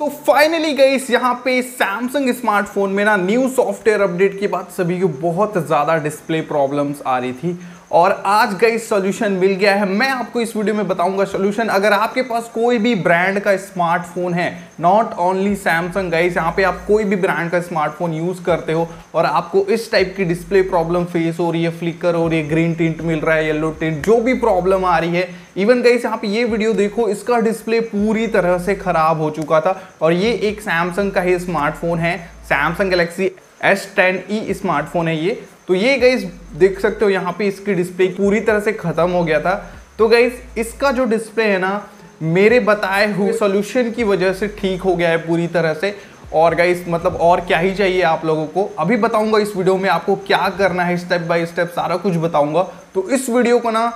तो फाइनली गई यहाँ पे सैमसंग स्मार्टफ़ोन में ना न्यू सॉफ्टवेयर अपडेट के बाद सभी को बहुत ज़्यादा डिस्प्ले प्रॉब्लम्स आ रही थी। और आज का इस सोल्यूशन मिल गया है। मैं आपको इस वीडियो में बताऊँगा सोल्यूशन अगर आपके पास कोई भी ब्रांड का स्मार्टफ़ोन है नॉट ओनली सैमसंग गाइस यहाँ पे आप कोई भी ब्रांड का स्मार्टफ़ोन यूज़ करते हो और आपको इस टाइप की डिस्प्ले प्रॉब्लम फेस हो रही है फ्लिकर हो रही है ग्रीन टिंट मिल रहा है येलो टिंट जो भी प्रॉब्लम आ रही है। इवन गाइस यहाँ पे ये वीडियो देखो, इसका डिस्प्ले पूरी तरह से खराब हो चुका था और ये एक सैमसंग का ही स्मार्टफ़ोन है। Samsung Galaxy S ten E smartphone है ये। तो ये गाइस देख सकते हो यहाँ पे इसकी डिस्प्ले पूरी तरह से ख़त्म हो गया था। तो गाइस इसका जो डिस्प्ले है ना, मेरे बताए हुए सॉल्यूशन की वजह से ठीक हो गया है पूरी तरह से। और गाइस मतलब और क्या ही चाहिए आप लोगों को। अभी बताऊँगा इस वीडियो में आपको क्या करना है स्टेप बाय स्टेप सारा कुछ बताऊँगा। तो इस वीडियो को ना,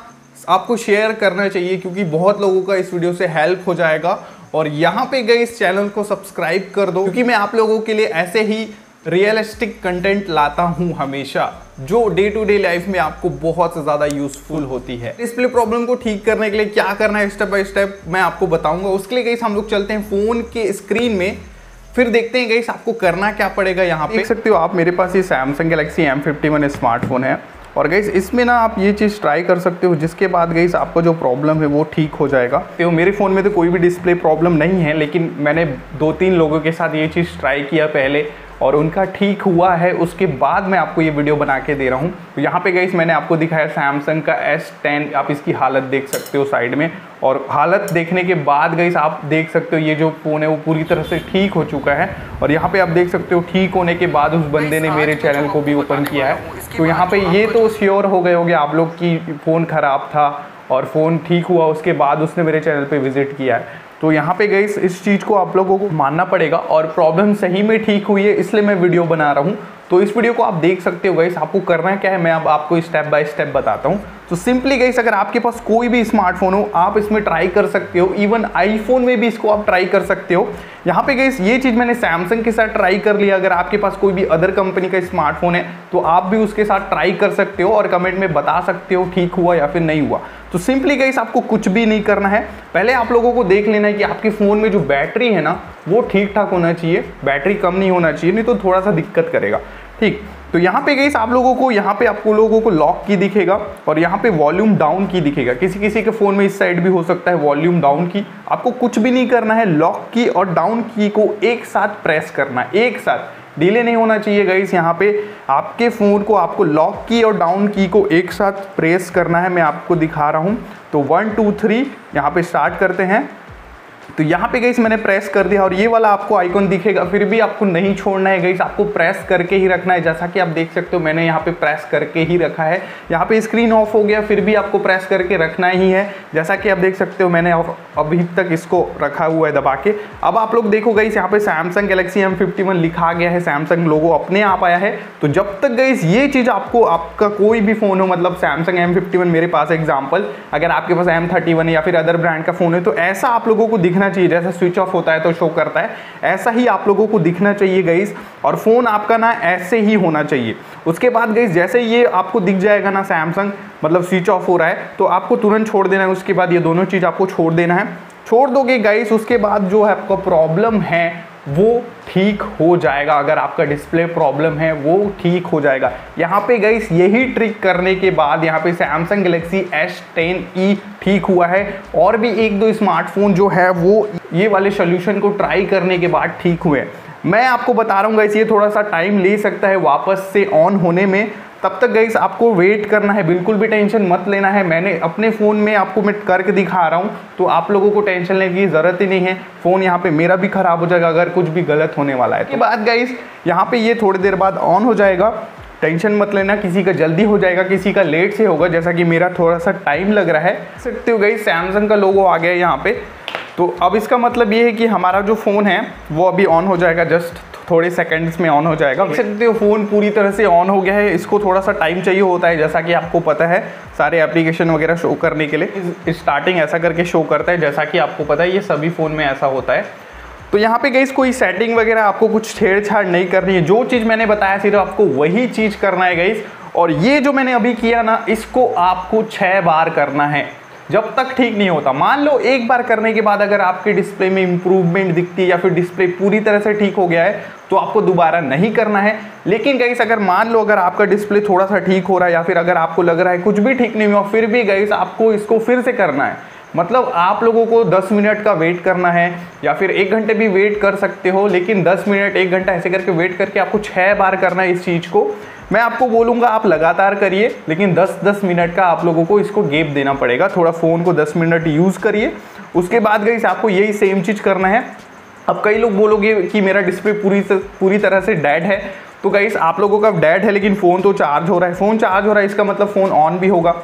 आपको शेयर करना चाहिए क्योंकि बहुत लोगों का इस वीडियो से हेल्प हो जाएगा। और यहाँ पे गए इस चैनल को सब्सक्राइब कर दो। क्योंकि मैं आप लोगों के लिए ऐसे ही रियलिस्टिक कंटेंट लाता हूँ हमेशा, जो डे टू डे लाइफ में आपको बहुत ज़्यादा यूजफुल होती है। डिस्प्ले प्रॉब्लम को ठीक करने के लिए क्या करना है स्टेप बाय स्टेप मैं आपको बताऊँगा। उसके लिए गई हम लोग चलते हैं फ़ोन के स्क्रीन में, फिर देखते हैं गई आपको करना क्या पड़ेगा यहाँ पे। देख सकते हो आप, मेरे पास ये Samsung Galaxy M fifty one smartphone है। और गई इसमें ना आप ये चीज़ ट्राई कर सकते हो, जिसके बाद गई आपको जो प्रॉब्लम है वो ठीक हो जाएगा। तो मेरे फ़ोन में तो कोई भी डिस्प्ले प्रॉब्लम नहीं है, लेकिन मैंने दो तीन लोगों के साथ ये चीज़ ट्राई किया पहले। और उनका ठीक हुआ है, उसके बाद मैं आपको ये वीडियो बना के दे रहा हूँ। तो यहाँ पे गई मैंने आपको दिखाया सैमसंग का एस टेन आप इसकी हालत देख सकते हो साइड में। और हालत देखने के बाद गई आप देख सकते हो ये जो फ़ोन है, वो पूरी तरह से ठीक हो चुका है। और यहाँ पे आप देख सकते हो ठीक होने के बाद उस बंदे ने मेरे चैनल को भी ओपन किया है। तो यहाँ पे ये तो श्योर हो गए होगे आप लोग की फ़ोन ख़राब था और फ़ोन ठीक हुआ, उसके बाद उसने मेरे चैनल पे विज़िट किया है। तो यहाँ पे गई इस चीज़ को आप लोगों को मानना पड़ेगा और प्रॉब्लम सही में ठीक हुई है, इसलिए मैं वीडियो बना रहा हूँ। तो इस वीडियो को आप देख सकते हो गई आपको करना क्या है, मैं अब आपको स्टेप बाय स्टेप बताता हूँ। तो सिंपली गई अगर आपके पास कोई भी स्मार्टफ़ोन हो, आप इसमें ट्राई कर सकते हो। इवन आईफोन में भी इसको आप ट्राई कर सकते हो। यहाँ पे गई ये चीज़ मैंने सैमसंग के साथ ट्राई कर लिया। अगर आपके पास कोई भी अदर कंपनी का स्मार्टफ़ोन है तो आप भी उसके साथ ट्राई कर सकते हो और कमेंट में बता सकते हो ठीक हुआ या फिर नहीं हुआ। तो सिंपली गई आपको कुछ भी नहीं करना है। पहले आप लोगों को देख लेना है कि आपके फ़ोन में जो बैटरी है ना, वो ठीक ठाक होना चाहिए। बैटरी कम नहीं होना चाहिए, नहीं तो थोड़ा सा दिक्कत करेगा। ठीक तो यहाँ पे गई आप लोगों को, यहाँ पे आपको लोगों को लॉक की दिखेगा और यहाँ पे वॉल्यूम डाउन की दिखेगा। किसी किसी के फ़ोन में इस साइड भी हो सकता है वॉल्यूम डाउन की। आपको कुछ भी नहीं करना है लॉक की और डाउन की को एक साथ प्रेस करना, एक साथ। डिले नहीं होना चाहिए गाइस यहाँ पे आपके फ़ोन को, आपको लॉक की और डाउन की को एक साथ प्रेस करना है। मैं आपको दिखा रहा हूँ। तो वन टू थ्री यहाँ पे स्टार्ट करते हैं। तो यहाँ पे गई मैंने प्रेस कर दिया और ये वाला आपको आइकॉन दिखेगा। फिर भी आपको नहीं छोड़ना है गई आपको प्रेस करके ही रखना है। जैसा कि आप देख सकते हो, मैंने यहाँ पे प्रेस करके ही रखा है। यहाँ पे स्क्रीन ऑफ़ हो गया, फिर भी आपको प्रेस करके रखना ही है। जैसा कि आप देख सकते हो, मैंने अभी तक इसको रखा हुआ है दबा के। अब आप लोग देखो गई यहाँ पे सैमसंग गैलेक्सी एम लिखा गया है। सैमसंग लोगो अपने आप आया है। तो जब तक गई ये चीज़ आपको, आपका कोई भी फ़ोन हो मतलब सैमसंग एम मेरे पास एग्ज़ाम्पल अगर आपके पास एम या फिर अदर ब्रांड का फ़ोन है तो ऐसा आप लोगों को दिखना चाहिए। जैसे स्विच ऑफ़ होता है तो शो करता है। ऐसा ही आप लोगों को दिखना चाहिए गईस और फ़ोन आपका ना ऐसे ही होना चाहिए। उसके बाद गईस जैसे ये आपको दिख जाएगा ना सैमसंग मतलब स्विच ऑफ़ हो रहा है तो आपको तुरंत छोड़ देना है। उसके बाद ये दोनों चीज़ आपको छोड़ देना है। छोड़ दोगे गाइस उसके बाद जो है आपका प्रॉब्लम है वो ठीक हो जाएगा। अगर आपका डिस्प्ले प्रॉब्लम है, वो ठीक हो जाएगा। यहाँ पे गई यही ट्रिक करने के बाद यहाँ पे Samsung Galaxy S ten E ठीक हुआ है। और भी एक दो स्मार्टफ़ोन जो है, वो ये वाले सोल्यूशन को ट्राई करने के बाद ठीक हुए। मैं आपको बता रहा हूँ ये थोड़ा सा टाइम ले सकता है वापस से ऑन होने में। तब तक गई आपको वेट करना है, बिल्कुल भी टेंशन मत लेना है। मैंने अपने फ़ोन में आपको मैं करके दिखा रहा हूँ तो आप लोगों को टेंशन लेने की ज़रूरत ही नहीं है। फ़ोन यहाँ पे मेरा भी ख़राब हो जाएगा, अगर कुछ भी गलत होने वाला है। तो बात गई यहाँ पे ये थोड़ी देर बाद ऑन हो जाएगा। टेंशन मत लेना, किसी का जल्दी हो जाएगा, किसी का लेट से होगा, जैसा कि मेरा थोड़ा सा टाइम लग रहा है। सकते हो गई सैमसंग का लोगो आ गया यहाँ पे। तो अब इसका मतलब ये है कि हमारा जो फ़ोन है, वो अभी ऑन हो जाएगा जस्ट थोड़े सेकंड्स में ऑन हो जाएगा। देख सकते हो फ़ोन पूरी तरह से ऑन हो गया है। इसको थोड़ा सा टाइम चाहिए होता है जैसा कि आपको पता है सारे एप्लीकेशन वगैरह शो करने के लिए। स्टार्टिंग ऐसा करके शो करता है जैसा कि आपको पता है ये सभी फ़ोन में ऐसा होता है। तो यहाँ पे गई कोई सेटिंग वगैरह आपको कुछ छेड़छाड़ नहीं करनी है। जो चीज़ मैंने बताया सिर्फ़ आपको वही चीज़ करना है गई और ये जो मैंने अभी किया ना इसको आपको छः बार करना है। जब तक ठीक नहीं होता। मान लो एक बार करने के बाद अगर आपके डिस्प्ले में इंप्रूवमेंट दिखती है या फिर डिस्प्ले पूरी तरह से ठीक हो गया है तो आपको दोबारा नहीं करना है। लेकिन गईस अगर मान लो अगर आपका डिस्प्ले थोड़ा सा ठीक हो रहा है या फिर अगर आपको लग रहा है कुछ भी ठीक नहीं हुआ, फिर भी गईस आपको इसको फिर से करना है। मतलब आप लोगों को 10 मिनट का वेट करना है या फिर एक घंटे भी वेट कर सकते हो, लेकिन 10 मिनट, एक घंटा ऐसे करके वेट करके आपको छः बार करना है इस चीज़ को। मैं आपको बोलूँगा, आप लगातार करिए, लेकिन 10-10 मिनट का आप लोगों को इसको गेप देना पड़ेगा। थोड़ा फ़ोन को 10 मिनट यूज़ करिए। उसके बाद गई आपको यही सेम चीज़ करना है। अब कई लोग बोलोगे कि मेरा डिस्प्ले पूरी पूरी तरह से डेड है। तो गाइस आप लोगों का डेड है, लेकिन फ़ोन तो चार्ज हो रहा है। फ़ोन चार्ज हो रहा है, इसका मतलब फ़ोन ऑन भी होगा।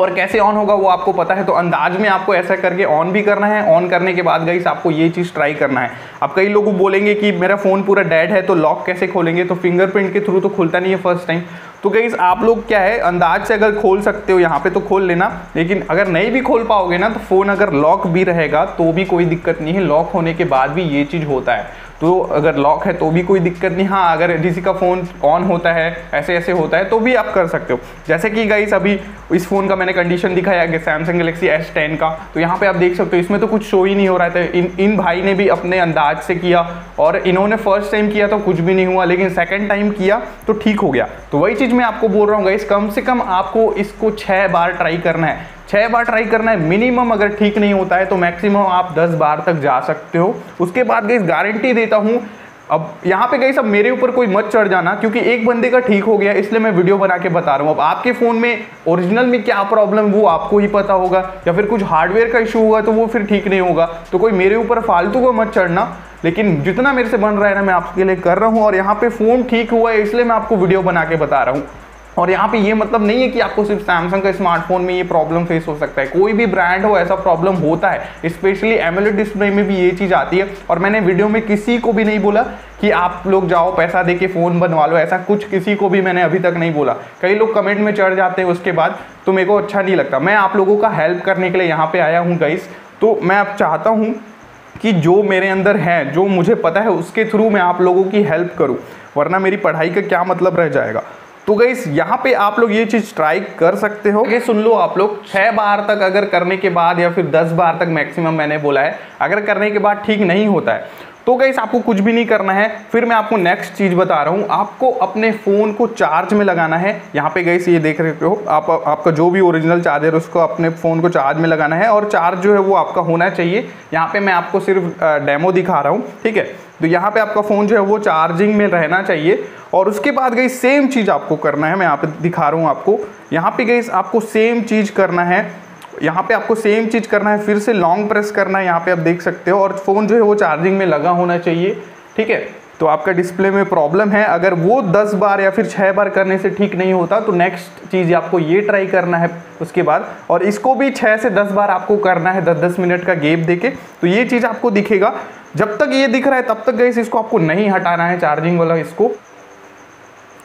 और कैसे ऑन होगा वो आपको पता है तो अंदाज में आपको ऐसा करके ऑन भी करना है ऑन करने के बाद गई आपको ये चीज़ ट्राई करना है। अब कई लोग बोलेंगे कि मेरा फ़ोन पूरा डेड है तो लॉक कैसे खोलेंगे? तो फिंगरप्रिंट के थ्रू तो खुलता नहीं है फ़र्स्ट टाइम तो गई आप लोग क्या है, अंदाज से अगर खोल सकते हो यहाँ पे तो खोल लेना। लेकिन अगर नहीं भी खोल पाओगे ना तो फ़ोन अगर लॉक भी रहेगा तो भी कोई दिक्कत नहीं है। लॉक होने के बाद भी ये चीज़ होता है। तो अगर लॉक है तो भी कोई दिक्कत नहीं। हाँ अगर किसी का फ़ोन ऑन होता है ऐसे ऐसे होता है तो भी आप कर सकते हो। जैसे कि गाइस अभी इस फ़ोन का मैंने कंडीशन दिखाया कि सैमसंग गलेक्सी एस टेन का। तो यहाँ पे आप देख सकते हो, इसमें तो कुछ शो ही नहीं हो रहा था। इन इन भाई ने भी अपने अंदाज से किया, और इन्होंने फ़र्स्ट टाइम किया तो कुछ भी नहीं हुआ, लेकिन सेकेंड टाइम किया तो ठीक हो गया। तो वही चीज़ मैं आपको बोल रहा हूँ गाइस कम से कम आपको इसको छः बार ट्राई करना है। छः बार ट्राई करना है मिनिमम अगर ठीक नहीं होता है तो मैक्सिमम आप दस बार तक जा सकते हो। उसके बाद गई गारंटी देता हूँ, अब यहाँ पे गई सब मेरे ऊपर कोई मत चढ़ जाना, क्योंकि एक बंदे का ठीक हो गया, इसलिए मैं वीडियो बना के बता रहा हूँ। अब आपके फ़ोन में ओरिजिनल में क्या प्रॉब्लम वो आपको ही पता होगा, या फिर कुछ हार्डवेयर का इशू हुआ तो वो फिर ठीक नहीं होगा। तो कोई मेरे ऊपर फालतू का मत चढ़ना। लेकिन जितना मेरे से बन रहा है ना, मैं आपके लिए कर रहा हूँ और यहाँ पे फ़ोन ठीक हुआ है, इसलिए मैं आपको वीडियो बना के बता रहा हूँ। और यहाँ पे ये मतलब नहीं है कि आपको सिर्फ़ सैमसंग का स्मार्टफ़ोन में ये प्रॉब्लम फेस हो सकता है। कोई भी ब्रांड हो, ऐसा प्रॉब्लम होता है। स्पेशली एमोलेड डिस्प्ले में भी ये चीज़ आती है। और मैंने वीडियो में किसी को भी नहीं बोला कि आप लोग जाओ, पैसा दे के फ़ोन बनवा लो। ऐसा कुछ किसी को भी मैंने अभी तक नहीं बोला। कई लोग कमेंट में चढ़ जाते हैं उसके बाद तो मेरे को अच्छा नहीं लगता। मैं आप लोगों का हेल्प करने के लिए यहाँ पर आया हूँ गाइस तो मैं अब चाहता हूँ कि जो मेरे अंदर है, जो मुझे पता है, उसके थ्रू मैं आप लोगों की हेल्प करूँ। वरना मेरी पढ़ाई का क्या मतलब रह जाएगा? तो गई यहाँ पे आप लोग ये चीज़ ट्राई कर सकते हो। सुन लो आप लोग, छह बार तक अगर करने के बाद या फिर दस बार तक मैक्सिमम मैंने बोला है, अगर करने के बाद ठीक नहीं होता है तो गई आपको कुछ भी नहीं करना है। फिर मैं आपको नेक्स्ट चीज़ बता रहा हूँ, आपको अपने फ़ोन को चार्ज में लगाना है। यहाँ पे गई ये देख रहे हो, आप, आपका जो भी ओरिजिनल चार्जर उसको अपने फ़ोन को चार्ज में लगाना है और चार्ज जो है वो आपका होना चाहिए। यहाँ पे मैं आपको सिर्फ़ डेमो दिखा रहा हूँ, ठीक है? तो यहाँ पे आपका फ़ोन जो है वो चार्जिंग में रहना चाहिए और उसके बाद गई सेम चीज़ आपको करना है, मैं यहाँ पे दिखा रहा हूँ आपको। यहाँ पे गई आपको सेम चीज़ करना है, यहाँ पे आपको सेम चीज़ करना है, फिर से लॉन्ग प्रेस करना है, यहाँ पे आप देख सकते हो और फ़ोन जो है वो चार्जिंग में लगा होना चाहिए, ठीक है? तो आपका डिस्प्ले में प्रॉब्लम है, अगर वो 10 बार या फिर 6 बार करने से ठीक नहीं होता तो नेक्स्ट चीज़ आपको ये ट्राई करना है उसके बाद। और इसको भी 6 से 10 बार आपको करना है 10-10 मिनट का गेप देके तो ये चीज़ आपको दिखेगा। जब तक ये दिख रहा है, तब तक गई इसको आपको नहीं हटाना है चार्जिंग वाला इसको।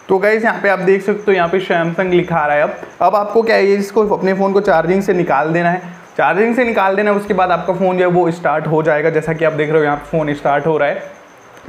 तो गैस यहाँ पे आप देख सकते हो, यहाँ पे सैमसंग लिखा रहा है अब। अब आपको क्या है इसको अपने फ़ोन को चार्जिंग से निकाल देना है। चार्जिंग से निकाल देना है, उसके बाद आपका फ़ोन जो है वो स्टार्ट हो जाएगा। जैसा कि आप देख रहे हो, यहाँ फ़ोन स्टार्ट हो रहा है।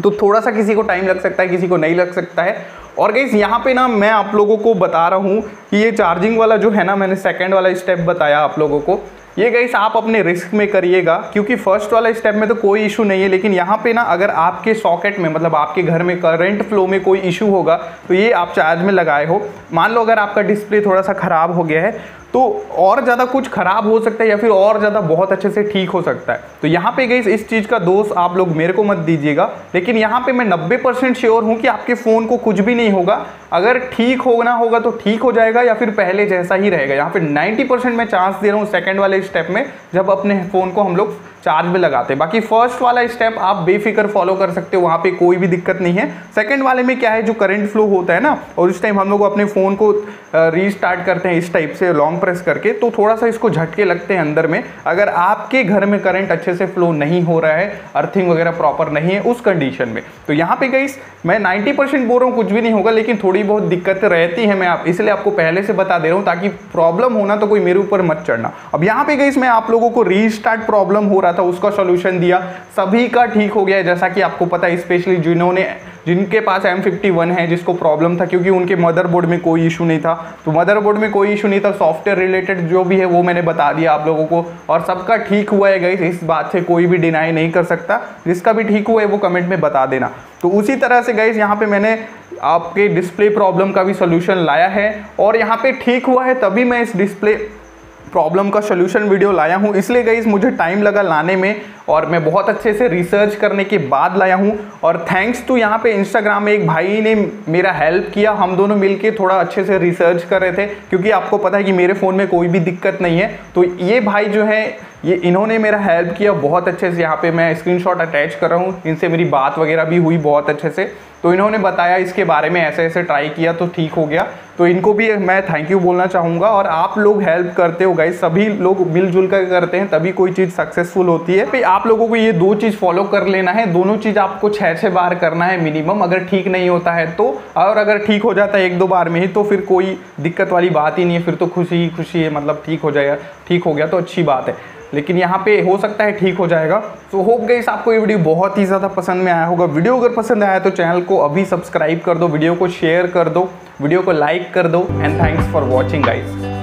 तो थोड़ा सा किसी को टाइम लग सकता है, किसी को नहीं लग सकता है। और गई यहाँ पे ना मैं आप लोगों को बता रहा हूँ कि ये चार्जिंग वाला जो है ना, मैंने सेकेंड वाला स्टेप बताया आप लोगों को। ये गाइस आप अपने रिस्क में करिएगा, क्योंकि फ़र्स्ट वाला स्टेप में तो कोई इशू नहीं है, लेकिन यहाँ पे ना अगर आपके सॉकेट में मतलब आपके घर में करंट फ्लो में कोई इशू होगा तो ये आप चार्ज में लगाए हो। मान लो अगर आपका डिस्प्ले थोड़ा सा ख़राब हो गया है तो और ज़्यादा कुछ ख़राब हो सकता है या फिर और ज़्यादा बहुत अच्छे से ठीक हो सकता है। तो यहाँ पे गई इस चीज़ का दोष आप लोग मेरे को मत दीजिएगा। लेकिन यहाँ पे मैं 90 परसेंट श्योर हूँ कि आपके फ़ोन को कुछ भी नहीं होगा। अगर ठीक होना होगा तो ठीक हो जाएगा या फिर पहले जैसा ही रहेगा। यहाँ पे 90 परसेंट मैं चांस दे रहा हूँ सेकेंड वाले स्टेप में, जब अपने फ़ोन को हम लोग चार्ज में लगाते हैं। बाकी फ़र्स्ट वाला स्टेप आप बेफिक्र फॉलो कर सकते हो, वहाँ पे कोई भी दिक्कत नहीं है। सेकंड वाले में क्या है, जो करंट फ्लो होता है ना, और उस टाइम हम लोग अपने फ़ोन को रीस्टार्ट करते हैं इस टाइप से लॉन्ग प्रेस करके तो थोड़ा सा इसको झटके लगते हैं अंदर में। अगर आपके घर में करंट अच्छे से फ्लो नहीं हो रहा है अर्थिंग वगैरह प्रॉपर नहीं है, उस कंडीशन में। तो यहाँ पे गई मैं नाइन्टी परसेंट बोल रहा हूँ, कुछ भी नहीं होगा, लेकिन थोड़ी बहुत दिक्कत रहती है मैं आप, इसलिए आपको पहले से बता दे रहा हूँ, ताकि प्रॉब्लम होना तो कोई मेरे ऊपर मत चढ़ना। अब यहाँ पे गई मैं आप लोगों को रीस्टार्ट प्रॉब्लम हो रहा था, उसका सोल्यूशन दिया। सभी का ठीक हो गया जैसा कि आपको पता है स्पेशली जिन्होंने, जिनके पास एम फिफ्टी वन है, जिसको प्रॉब्लम था, क्योंकि उनके मदरबोर्ड में कोई इशू नहीं था। तो मदरबोर्ड में कोई इशू नहीं था सॉफ्टवेयर रिलेटेड जो भी है, वो मैंने बता दिया आप लोगों को। और सबका ठीक हुआ है गई इस बात से कोई भी डिनाई नहीं कर सकता। जिसका भी ठीक हुआ है, वो कमेंट में बता देना। तो उसी तरह से गई यहाँ पर मैंने आपके डिस्प्ले प्रॉब्लम का भी सोल्यूशन लाया है। और यहाँ पर ठीक हुआ है, तभी मैं इस डिस्प्ले प्रॉब्लम का सोल्यूशन वीडियो लाया हूँ। इसलिए गई मुझे टाइम लगा लाने में। और मैं बहुत अच्छे से रिसर्च करने के बाद लाया हूँ। और थैंक्स टू यहाँ पे इंस्टाग्राम में एक भाई ने मेरा हेल्प किया। हम दोनों मिलके थोड़ा अच्छे से रिसर्च कर रहे थे, क्योंकि आपको पता है कि मेरे फ़ोन में कोई भी दिक्कत नहीं है। तो ये भाई जो है, ये इन्होंने मेरा हेल्प किया बहुत अच्छे से। यहाँ पे मैं स्क्रीनशॉट अटैच कर रहा हूँ। इनसे मेरी बात वगैरह भी हुई बहुत अच्छे से। तो इन्होंने बताया इसके बारे में, ऐसे ऐसे ट्राई किया तो ठीक हो गया। तो इनको भी मैं थैंक यू बोलना चाहूँगा। और आप लोग हेल्प करते हो गाइस सभी लोग मिलजुल कर करते हैं, तभी कोई चीज़ सक्सेसफुल होती है। भाई आप लोगों को ये दो चीज़ फॉलो कर लेना है, दोनों चीज़ आपको छः छः बार करना है मिनिमम अगर ठीक नहीं होता है तो और अगर ठीक हो जाता है एक दो बार में ही तो फिर कोई दिक्कत वाली बात ही नहीं है, फिर तो खुशी ही खुशी है मतलब ठीक हो जाएगा, ठीक हो गया तो अच्छी बात है। लेकिन यहाँ पे हो सकता है ठीक हो जाएगा। तो होप गई आपको ये वीडियो बहुत ही ज़्यादा पसंद में आया होगा। वीडियो अगर पसंद आया तो चैनल को अभी सब्सक्राइब कर दो वीडियो को शेयर कर दो वीडियो को लाइक कर दो and thanks for watching guys